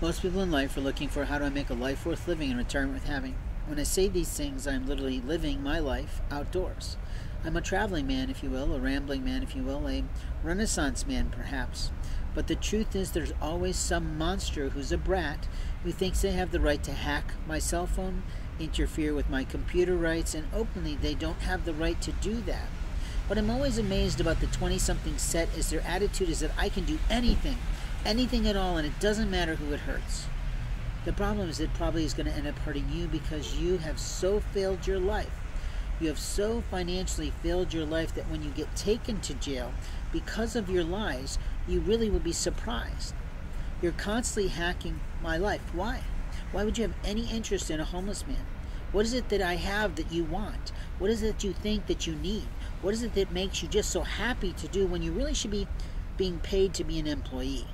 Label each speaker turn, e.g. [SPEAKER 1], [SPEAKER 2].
[SPEAKER 1] Most people in life are looking for how do I make a life worth living and retirement worth having. When I say these things, I'm literally living my life outdoors. I'm a traveling man, if you will, a rambling man, if you will, a renaissance man, perhaps. But the truth is, there's always some monster who's a brat who thinks they have the right to hack my cell phone, interfere with my computer rights, and openly they don't have the right to do that. What I'm always amazed about the 20 something set is their attitude is that I can do anything anything at all, and it doesn't matter who it hurts. The problem is it probably is going to end up hurting you because you have so failed your life. You have so financially failed your life that when you get taken to jail because of your lies, you really will be surprised. You're constantly hacking my life. Why? Why would you have any interest in a homeless man? What is it that I have that you want? What is it that you think that you need? What is it that makes you just so happy to do when you really should be being paid to be an employee?